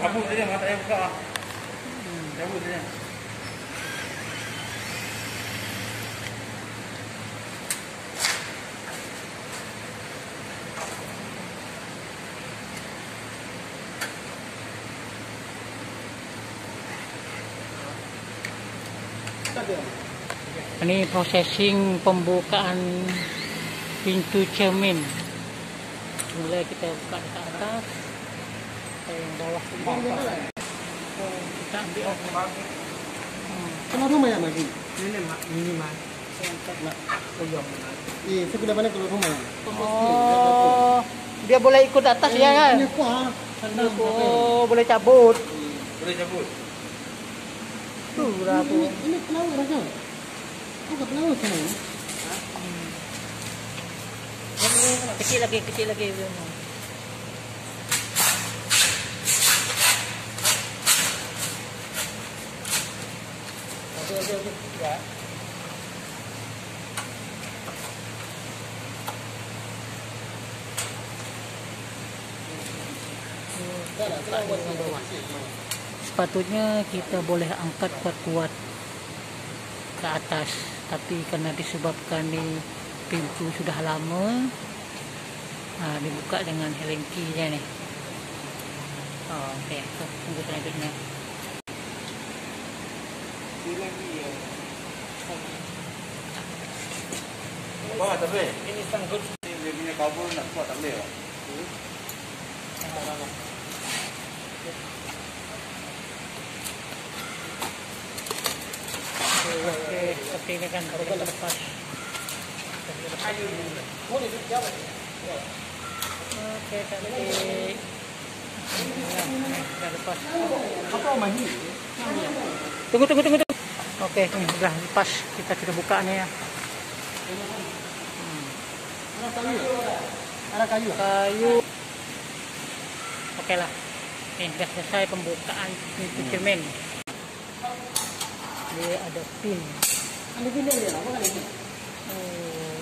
Cabut saja, tak payah buka. Cabut saja. Ini processing pembukaan pintu cermin. Mulai kita buka dekat atas. Yang bawah. Oh, kita ambil off. Hmm. Rumah yang lagi? Ini mak, ini mak. Saya angkat Nak koyong. Eh, sebelah mana kalau rumah? Oh, dia boleh ikut atas ya kan? Ini kuah. Oh, boleh cabut. Boleh cabut. Tu berapa? Ini, ini pelaut raja. Apa pelaut sana? Kecil lagi, kecil lagi. Okey, okey, okey. Ya. Sepatutnya kita boleh angkat kuat-kuat ke atas tapi karena disebabkan ni pintu sudah lama ha, dibuka dengan Helen key je ni oh, ok so, tunggu selanjutnya Bawah tak boleh. Ini sangkut dia punya kabel nak kuat tak boleh. ok seperti ini kan kita lepas cantik dah lepas Apa ni? Tunggu, tunggu, tunggu. Tunggu. Okey, ni dah lepas kita kita buka ni ya. Ada kayu. Ada kayu. Kayu. Okeylah. Ni dah selesai pembukaan pintu cermin. Dia ada pin. Ada benda dia. Apa kali ni? Oh.